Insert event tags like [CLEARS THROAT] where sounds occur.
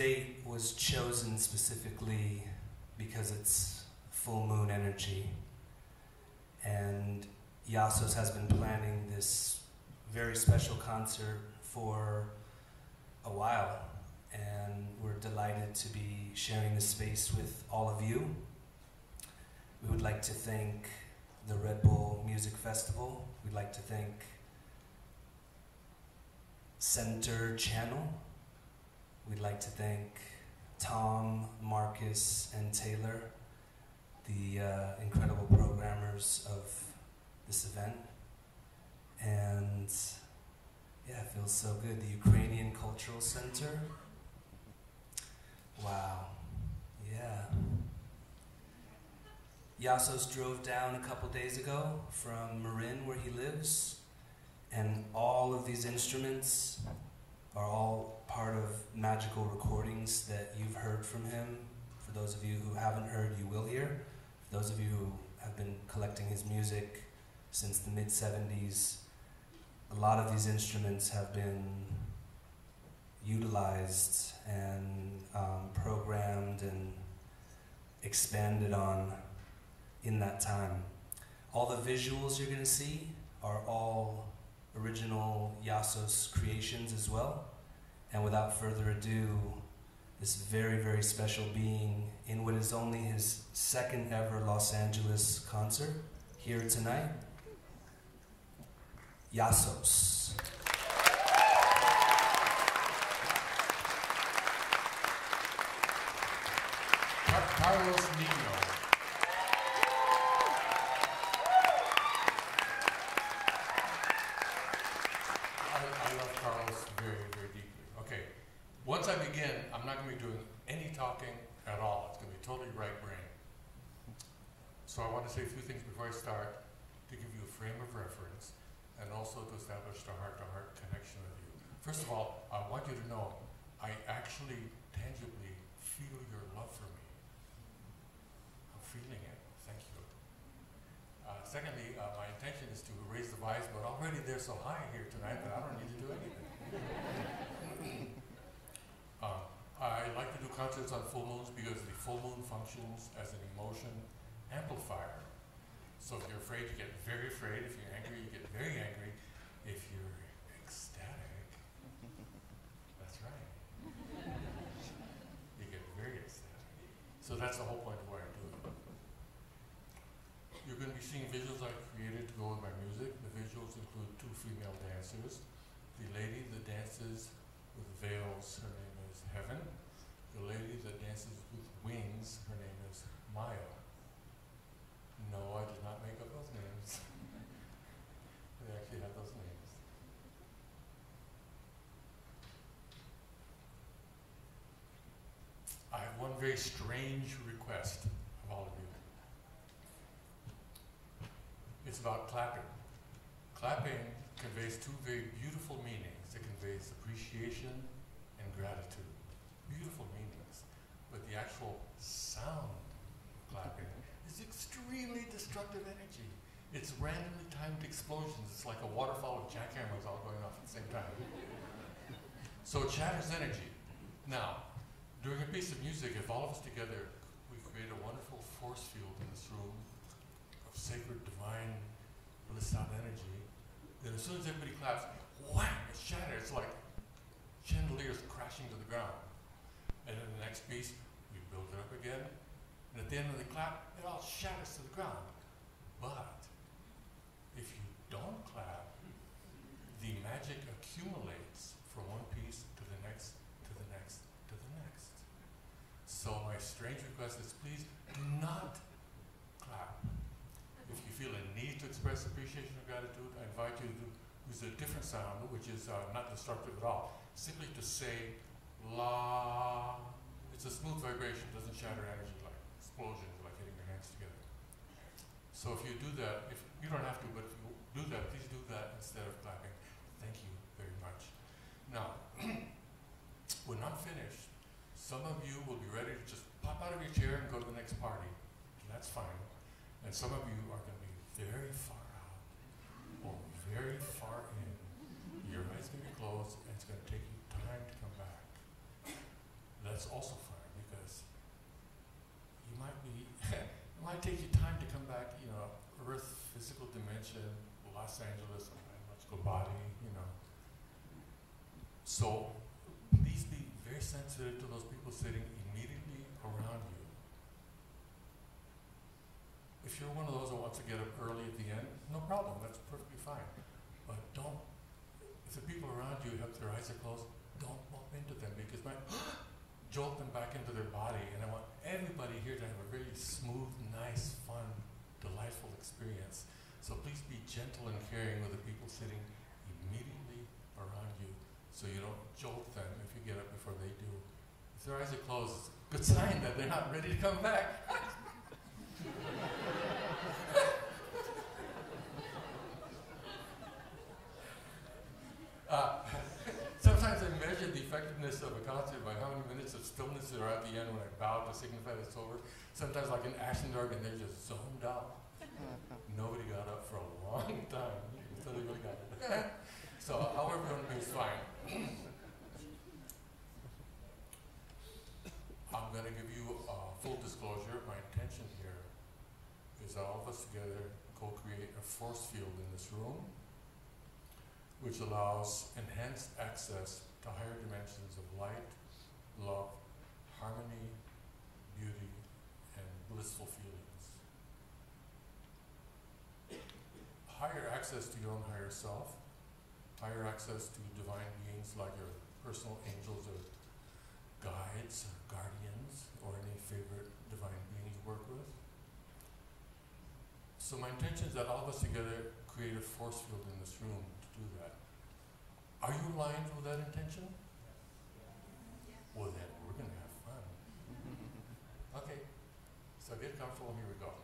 date was chosen specifically because it's full moon energy. And Iasos has been planning this very special concert for a while. And we're delighted to be sharing this space with all of you. We would like to thank the Red Bull Music Festival. We'd like to thank Center Channel. We'd like to thank Tom, Marcus, and Taylor, the uh, incredible programmers of this event. And yeah, it feels so good. The Ukrainian Cultural Center. Wow. Yeah. Iasos drove down a couple days ago from Marin, where he lives, and all of these instruments are all part of magical recordings that you've heard from him. For those of you who haven't heard, you will hear. For those of you who have been collecting his music since the mid 70s, a lot of these instruments have been utilized and um, programmed and expanded on in that time. All the visuals you're going to see are all original Iasos creations as well. And without further ado, this very, very special being in what is only his second ever Los Angeles concert here tonight, Iasos. Carlos Nino. I, I love Carlos very, very deeply. Okay, once I begin, I'm not going to be doing any talking at all. It's going to be totally right brain. So I want to say a few things before I start to give you a frame of reference and to establish the heart-to-heart connection with you. First of all, I want you to know I actually tangibly feel your love for me. I'm feeling it. Thank you. Uh, secondly, uh, my intention is to raise the vibes, but already they're so high here tonight that I don't need to do anything. uh, [LAUGHS] I like to do concerts on full moons because the full moon functions as an emotion amplifier. So if you're afraid, you get very afraid. If you're angry, you get very angry. If you're ecstatic, that's right. you get very ecstatic. So that's the whole point of why I do it. You're going to be seeing visuals I created to go with my music. The visuals include two female dancers. The lady that dances with veils, her name is Heaven. The lady that dances with wings, her name is Maya. No, I did not make up those names. they actually have those names. I have one very strange request of all of you. It's about clapping. Clapping conveys two very beautiful meanings. It conveys appreciation and gratitude. Beautiful meanings. But the actual sound of clapping is extremely destructive energy. It's randomly timed explosions. It's like a waterfall of jackhammers all going off at the same time. so it shatters energy. Now, during a piece of music, if all of us together, we create a wonderful force field in this room of sacred, divine, blissed out energy, then as soon as everybody claps, wham, it shatters. It's like chandeliers crashing to the ground. And then the next piece, we build it up again, and at the end of the clap, it all shatters to the ground. But if you don't clap, the magic accumulates from one piece to the next, to the next, to the next. So my strange request is please do not clap. If you feel a need to express appreciation or gratitude, I invite you to use a different sound, which is uh, not destructive at all. Simply to say la. It's a smooth vibration, doesn't shatter energy like explosions, like hitting your hands together. So if you do that, if you don't have to, but if you do that, please do that instead of clapping. Thank you very much. Now, [CLEARS THROAT] when I'm finished, some of you will be ready to just pop out of your chair and go to the next party. And that's fine. And some of you are going to be very far out or very far in. Your eyes going to be closed, and it's going to take you time to come back. that's also fine because you might be, [LAUGHS] it might take you time to come back, you know, Earth, physical dimension, Los Angeles, biological body, you know. So very sensitive to those people sitting immediately around you. If you're one of those that wants to get up early at the end, no problem, that's perfectly fine. But don't, if the people around you have their eyes are closed, don't bump into them because might [GASPS] jolt them back into their body. And I want everybody here to have a really smooth, nice, fun, delightful experience. So please be gentle and caring with the people sitting immediately around you so you don't jolt them if you get up before they do. If their eyes are closed, it's a good sign that they're not ready to come back. [LAUGHS] Uh, [LAUGHS] sometimes I measure the effectiveness of a concert by how many minutes of stillness there are at the end when I bow to signify that it's over. Sometimes, like in Ashendorf, and they're just zoned out. [LAUGHS] Nobody got up for a long time until they really got it. So, however, everyone is fine. I'm going to give you uh, full disclosure. My intention here is that all of us together co-create a force field in this room which allows enhanced access to higher dimensions of light, love, harmony, beauty, and blissful feelings. Higher access to your own higher self, higher access to divine beings like your personal angels or guides or guardians or any favorite divine being you work with. So my intention is that all of us together create a force field in this room to do that. Are you aligned with that intention? Well, then we're going to have fun. [LAUGHS] Okay, so get comfortable. Here we go.